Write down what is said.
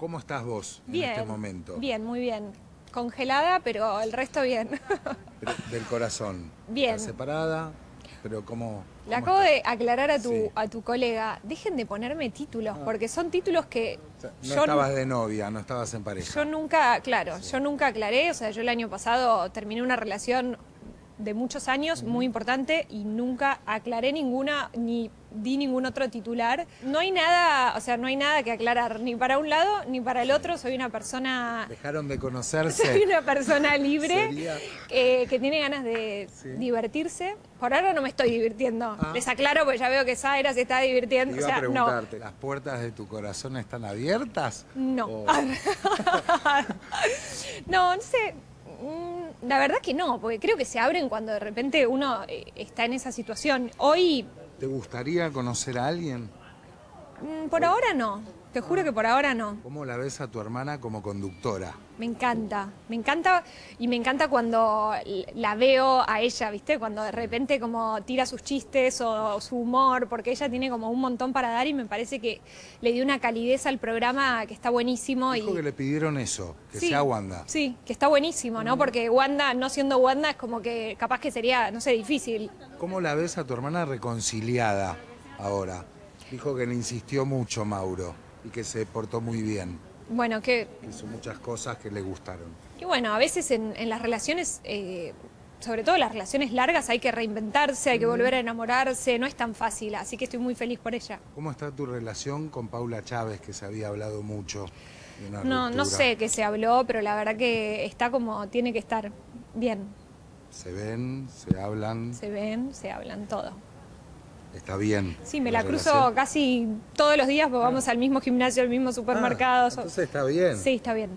¿Cómo estás vos en este momento? Bien, muy bien. Congelada, pero el resto bien. Pero del corazón. Bien. ¿Estás separada? Pero ¿cómo? Le acabo de aclarar a tu, Sí. a tu colega, dejen de ponerme títulos, porque son títulos que O sea, no yo, estabas de novia, no estabas en pareja. yo nunca, claro, yo nunca aclaré, o sea, yo el año pasado terminé una relación de muchos años, muy importante, y nunca aclaré ninguna, ni di ningún otro titular. No hay nada, o sea, no hay nada que aclarar, ni para un lado ni para el otro, soy una persona Dejaron de Soy conocerse. una persona libre Sería- que, que tiene ganas de Sí. divertirse. Por ahora no me estoy divirtiendo. Ah. Les aclaro porque ya veo que Zaira se está divirtiendo. Iba o sea, a no. ¿las puertas de tu corazón están abiertas? No. No, no sé. La verdad que no, porque creo que se abren cuando de repente uno eh, está en esa situación. Hoy, ¿Te gustaría conocer a alguien? mm, por ahora no. Te juro que por ahora no. ¿Cómo la ves a tu hermana como conductora? Me encanta, me encanta y me encanta cuando la veo a ella, ¿viste? Cuando de repente como tira sus chistes o, su humor, porque ella tiene como un montón para dar y me parece que le dio una calidez al programa que está buenísimo. Dijo y... que le pidieron eso, que Sí, sea Wanda. Sí, que está buenísimo, ¿no? Porque Wanda, no siendo Wanda, es como que capaz que sería, no sé, difícil. ¿Cómo la ves a tu hermana reconciliada ahora? Dijo que le insistió mucho Mauro y que se portó muy bien. Bueno, que, Hizo muchas cosas que le gustaron. que bueno, a veces en, en las relaciones, eh, sobre todo las relaciones largas, hay que reinventarse, hay que volver a enamorarse, no es tan fácil, así que estoy muy feliz por ella. ¿Cómo está tu relación con Paula Chávez, que se había hablado mucho de una No, no sé qué se habló, pero la verdad que está como tiene que estar bien. Se ven, se hablan, Se ven, se hablan todo. Está bien. Sí, me la cruzo relación. casi todos los días porque vamos al mismo gimnasio, al mismo supermercado. Ah, entonces está bien. Sí, está bien.